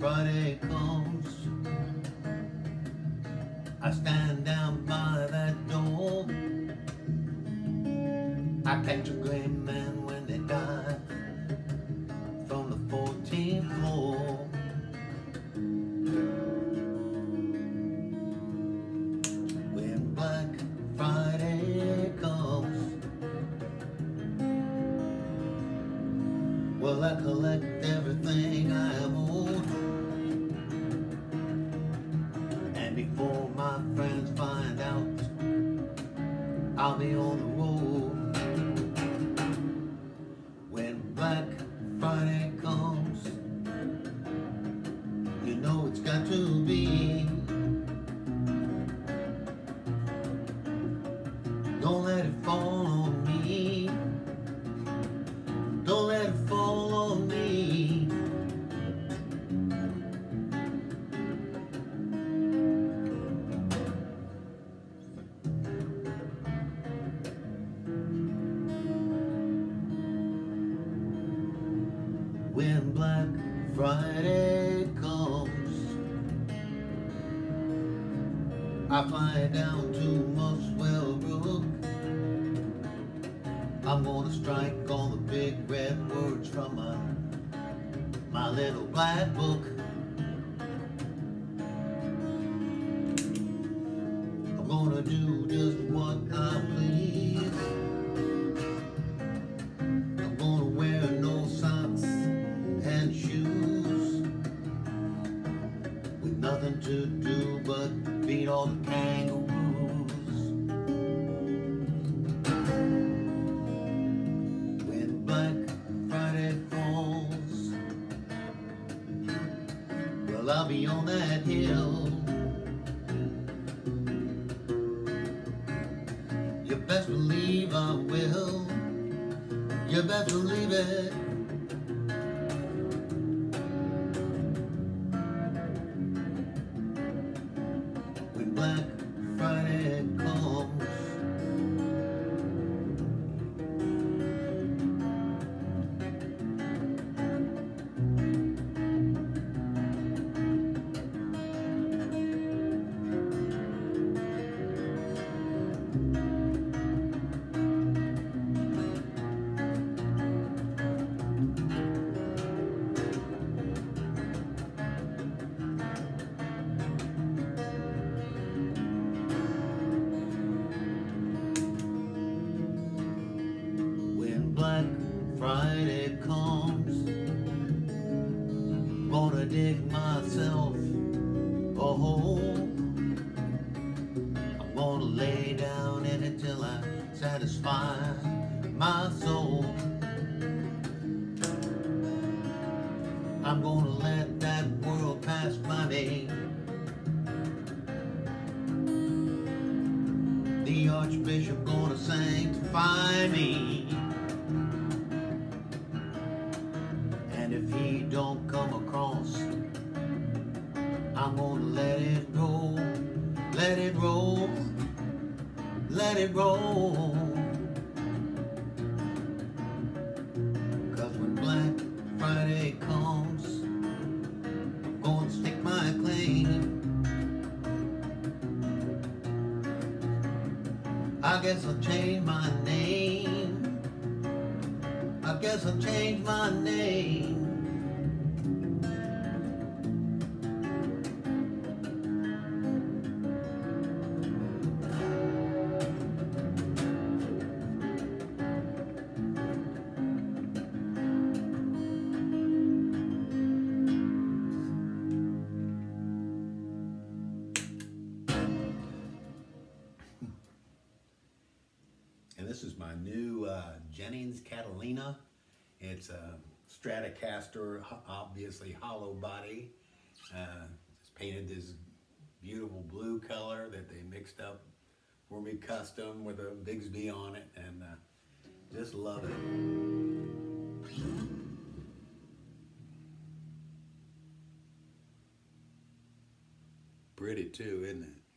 Friday comes, I stand down by that door. I catch a gray man well, I collect everything I owed. And before my friends find out, I'll be on the road. When Black Friday comes, I fly down to Muswell Brook. I'm gonna strike all the big red words from my, my little black book. I'm gonna do just what I to do but beat all the kangaroos. When Black Friday falls, well, I'll be on that hill. You best believe I will. You best believe it. Black gonna dig myself a hole. I'm gonna lay down in it till I satisfy my soul. I'm gonna let that world pass by me. The Archbishop gonna sanctify me. Let it roll, let it roll, let it roll. Cause when Black Friday comes, I'm gonna stick my claim. I guess I'll change my name. I guess I'll change my name. This is my new uh, Jennings Catalina. It's a Stratocaster, obviously hollow body. Uh, it's painted this beautiful blue color that they mixed up for me custom with a Bigsby on it, and uh, just love it. Pretty too, isn't it?